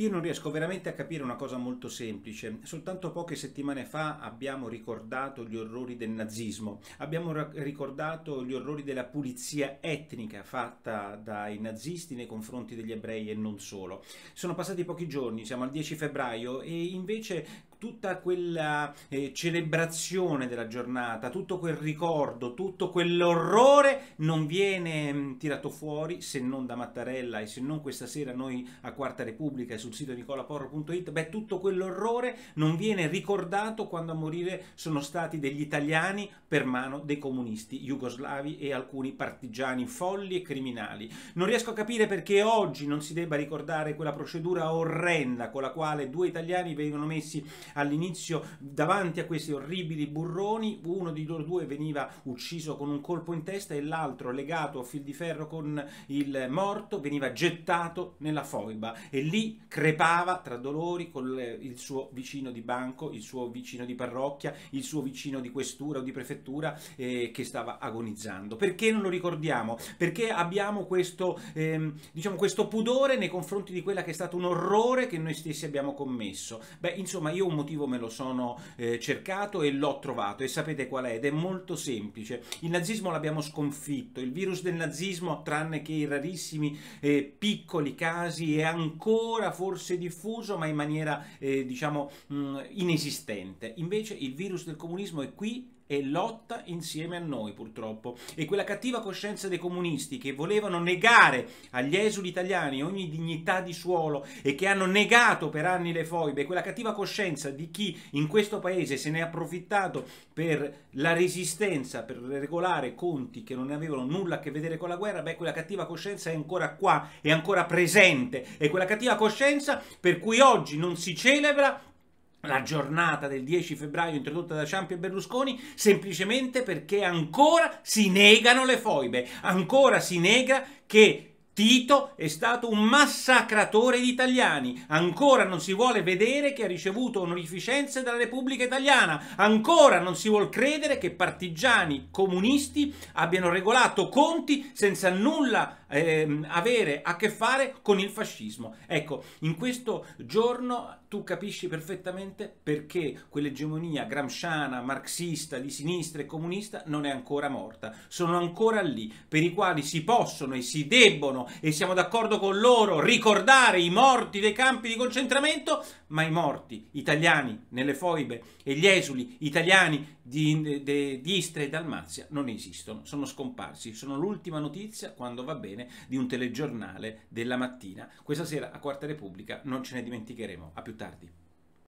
Io non riesco veramente a capire una cosa molto semplice. Soltanto poche settimane fa abbiamo ricordato gli orrori del nazismo, abbiamo ricordato gli orrori della pulizia etnica fatta dai nazisti nei confronti degli ebrei e non solo. Sono passati pochi giorni, siamo al 10 febbraio e invece tutta quella eh, celebrazione della giornata, tutto quel ricordo, tutto quell'orrore non viene mh, tirato fuori se non da Mattarella e se non questa sera noi a Quarta Repubblica e sul sito nicolaporro.it, beh tutto quell'orrore non viene ricordato quando a morire sono stati degli italiani per mano dei comunisti jugoslavi e alcuni partigiani folli e criminali. Non riesco a capire perché oggi non si debba ricordare quella procedura orrenda con la quale due italiani vengono messi all'inizio davanti a questi orribili burroni, uno di loro due veniva ucciso con un colpo in testa e l'altro legato a fil di ferro con il morto veniva gettato nella foiba e lì crepava tra dolori con il suo vicino di banco, il suo vicino di parrocchia, il suo vicino di questura o di prefettura eh, che stava agonizzando. Perché non lo ricordiamo? Perché abbiamo questo, eh, diciamo, questo pudore nei confronti di quella che è stato un orrore che noi stessi abbiamo commesso. Beh, insomma, io un motivo me lo sono eh, cercato e l'ho trovato e sapete qual è ed è molto semplice. Il nazismo l'abbiamo sconfitto, il virus del nazismo, tranne che in rarissimi eh, piccoli casi, è ancora forse diffuso ma in maniera eh, diciamo mh, mm, inesistente. Invece il virus del comunismo è qui e lotta insieme a noi purtroppo. E quella cattiva coscienza dei comunisti che volevano negare agli esuli italiani ogni dignità di suolo e che hanno negato per anni le foibe, quella cattiva coscienza di chi in questo paese se ne è approfittato per la resistenza, per regolare conti che non avevano nulla a che vedere con la guerra, beh quella cattiva coscienza è ancora qua, è ancora presente. E quella cattiva coscienza per cui oggi non si celebra la giornata del 10 febbraio introdotta da Ciampi e Berlusconi semplicemente perché ancora si negano le foibe, ancora si nega che Tito è stato un massacratore di italiani. Ancora non si vuole vedere che ha ricevuto onorificenze dalla Repubblica Italiana. Ancora non si vuole credere che partigiani comunisti abbiano regolato conti senza nulla eh, avere a che fare con il fascismo. Ecco, in questo giorno tu capisci perfettamente perché quell'egemonia gramsciana, marxista, di sinistra e comunista non è ancora morta. Sono ancora lì, per i quali si possono e si debbono, e siamo d'accordo con loro, ricordare i morti dei campi di concentramento, ma i morti italiani nelle foibe e gli esuli italiani di, di, di Istria e Dalmazia non esistono, sono scomparsi. Sono l'ultima notizia, quando va bene, di un telegiornale della mattina. Questa sera a Quarta Repubblica non ce ne dimenticheremo. A più tardi.